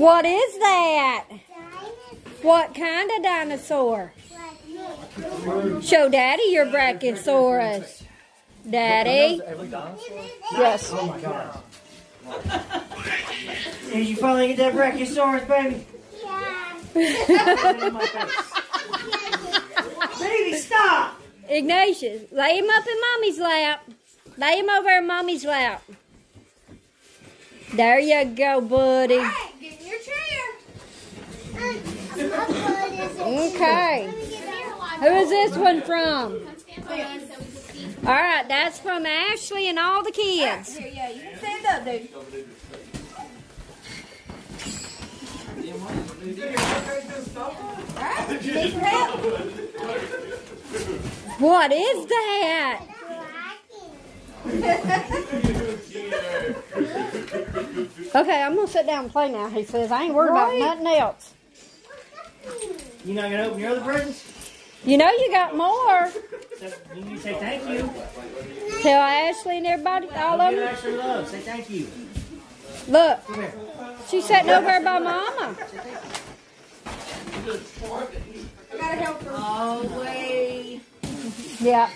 What is that? What kind of dinosaur? Show Daddy your Brachiosaurus. Daddy? Yes. Oh my god. Did you finally get that Brachiosaurus, baby? In my face. baby, stop! Ignatius, lay him up in Mommy's lap. Lay him over in Mommy's lap. There you go, buddy. Alright, get in your chair. Okay. Who is this one from? All right, that's from Ashley and all the kids. Here, yeah, you can stand up, dude. Alright, you need some help? What is that? Okay, I'm gonna sit down and play now. He says I ain't worried about nothing else. You not gonna open your other presents? You know you got more. So you need to say thank you. Tell Ashley and everybody, all of You them. actually love. Say thank you. Look, Come here. she's sitting over there by Mama. I gotta help her. Oh, wait. Yeah.